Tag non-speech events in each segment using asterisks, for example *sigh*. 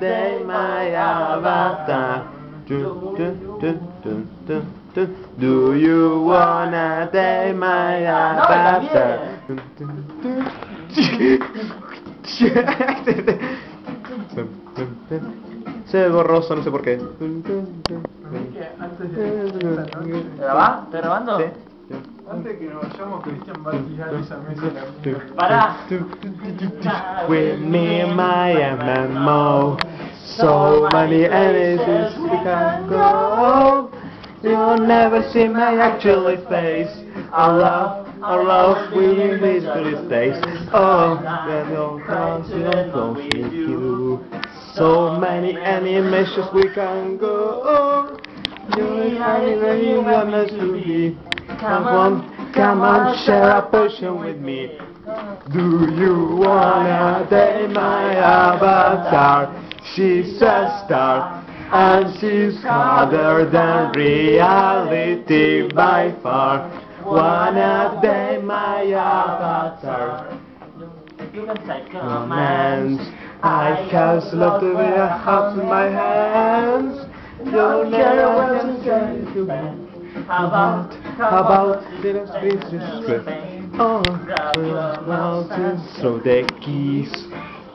date my avatar? Dun, dun, dun. Do you wanna date my avatar? Se ve borroso, no sé por qué. ¿Grabá? ¿Estás grabando? Sí. Antes que nos vayamos, Cristian va a tirar esa mesa en la puta. Pará. With me and my MMO So many enemies we can go. You'll never see my actual face. Our love, our love will be to this days Oh, come to close with you. So many animations we can go. You're anywhere you want to be. Come on, come on, share a potion with me. Do you wanna date my avatar? She's a star and she's harder than reality by far. One of them, my avatar? You can take Romance. I cast love to be a house in my hands. Don't care what you say to me. How about, How about little speeches? Oh, mountains, throw the keys.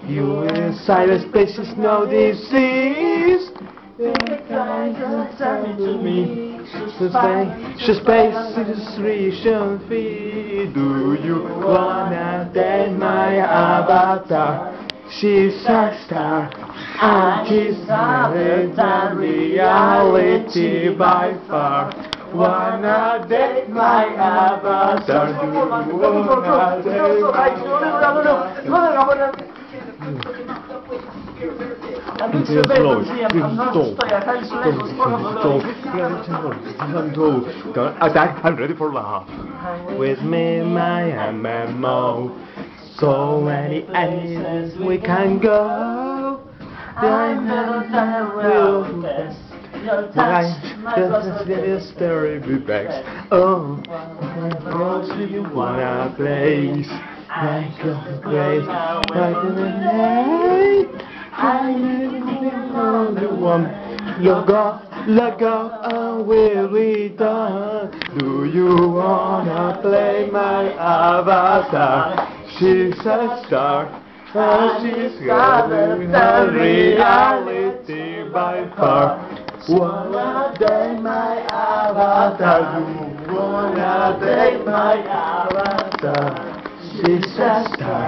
You inside the spaces, no disease. to me. Space, space is tuition fee. Do you wanna date my avatar? She's a star, and she's harder than reality by far. Wanna date my avatar? Do you wanna date my I'm ready for love. With me, my MMO. So many enemies we can go. I never will best. My just mystery be back. Oh, close you wanna place. Like a place, like in the night. I on the one. Look up, look up, and we'll done. Do you wanna play my avatar? She's a star, and she's harder than reality by far. Wanna date my avatar? You wanna date my avatar? Star,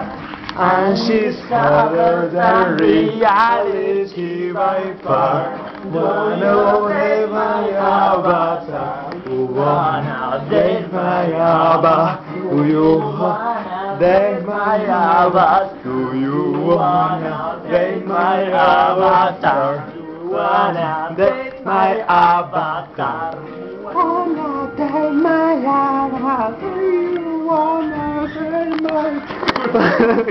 and she's harder than reality by far. Wanna date my avatar? Wanna date my avatar? Do you wanna date my avatar? Do you wanna date my avatar? Wanna date my avatar? Wanna date my avatar? Do you wanna *laughs*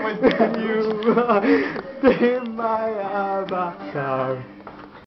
my you date my avatar?